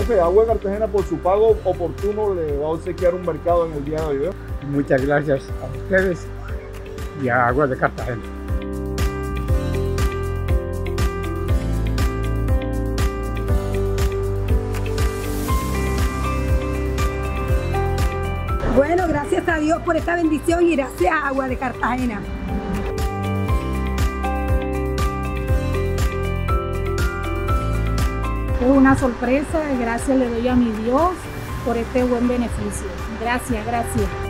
jefe, Agua de Cartagena por su pago oportuno le va a obsequiar un mercado en el día de hoy. Muchas gracias a ustedes y a Agua de Cartagena. Bueno, gracias a Dios por esta bendición y gracias a Agua de Cartagena. Es una sorpresa, gracias le doy a mi Dios por este buen beneficio. Gracias, gracias.